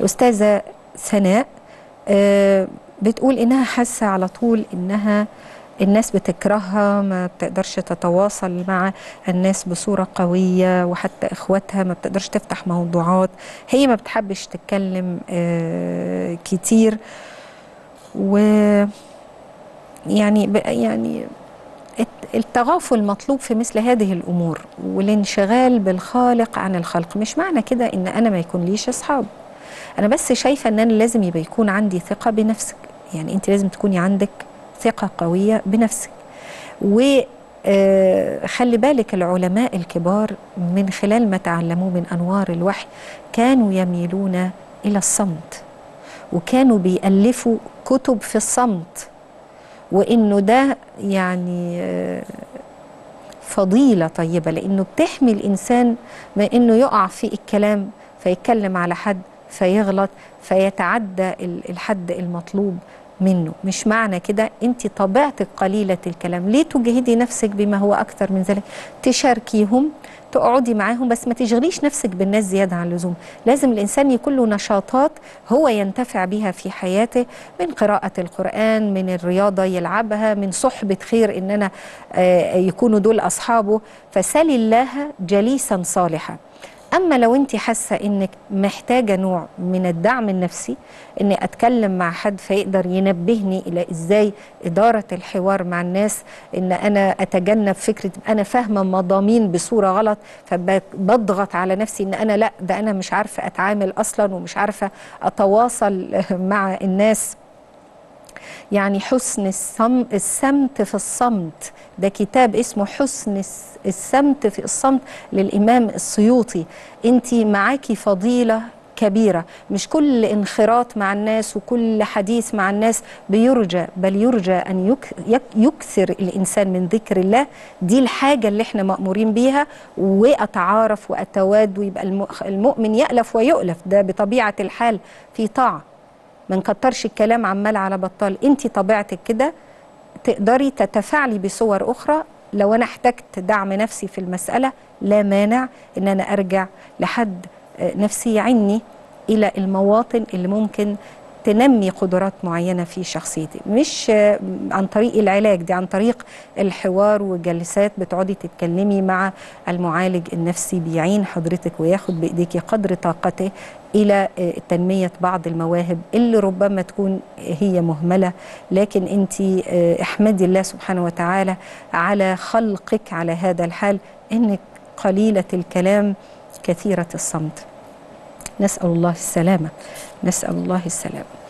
الأستاذة سناء آه، بتقول إنها حاسة على طول إنها الناس بتكرهها ما بتقدرش تتواصل مع الناس بصورة قوية وحتى إخواتها ما بتقدرش تفتح موضوعات. هي ما بتحبش تتكلم آه، كتير. و يعني يعني الت- التغافل مطلوب في مثل هذه الأمور والانشغال بالخالق عن الخلق. مش معنى كده إن أنا ما يكون ليش أصحاب. أنا بس شايفة إن أنا لازم يبقى يكون عندي ثقة بنفسك. يعني أنت لازم تكوني عندك ثقة قوية بنفسك. و آه، خلي بالك العلماء الكبار من خلال ما تعلموه من أنوار الوحي كانوا يميلون إلى الصمت وكانوا بيألفوا كتب في الصمت. وإنه ده يعني آه، فضيلة طيبة لإنه بتحمي الإنسان من إنه يقع في الكلام فيتكلم على حد. فيغلط فيتعدى ال- الحد المطلوب منه. مش معنى كده انت طبيعتك قليلة الكلام. ليه تجهدي نفسك بما هو أكثر من ذلك؟ تشاركيهم تقعدي معاهم بس ما تشغليش نفسك بالناس زيادة عن اللزوم. لازم الإنسان يكون له نشاطات هو ينتفع بها في حياته من قراءة القرآن من الرياضة يلعبها من صحبة خير إن أنا آه، يكونوا دول أصحابه. فسل الله جليسا صالحا. أما لو أنت حاسة إنك محتاجة نوع من الدعم النفسي إني أتكلم مع حد فيقدر ينبهني إلى إزاي إدارة الحوار مع الناس إن أنا أتجنب فكرة أنا فاهمة مضامين بصورة غلط فبضغط على نفسي إن أنا لأ ده أنا مش عارفة أتعامل أصلا ومش عارفة أتواصل مع الناس. يعني حسن الصم السمت في الصمت. ده كتاب اسمه حسن الس- السمت في الصمت للإمام السيوطي. انت معاكي فضيلة كبيرة. مش كل انخراط مع الناس وكل حديث مع الناس بيرجى بل يرجى أن يك يك يكثر الإنسان من ذكر الله. دي الحاجة اللي إحنا مأمورين بيها. وأتعارف وأتواد ويبقى الم- المؤمن يألف ويؤلف. ده بطبيعة الحال في طاعة. ما نكترش الكلام عمال على بطال. انت طبيعتك كده تقدري تتفاعلي بصور أخرى. لو أنا احتجت دعم نفسي في المسألة لا مانع إن أنا أرجع لحد نفسي يعني إلى المواطن اللي ممكن تنمي قدرات معينة في شخصيتي مش عن طريق العلاج دي عن طريق الحوار وجلسات بتقعدي تتكلمي مع المعالج النفسي بيعين حضرتك وياخد بإيديكي قدر طاقته إلى آه، تنمية بعض المواهب اللي ربما تكون هي مهملة. لكن انت آه، احمدي الله سبحانه وتعالى على خلقك على هذا الحال إنك قليلة الكلام كثيرة الصمت. نسأل الله السلامة. نسأل الله السلامة.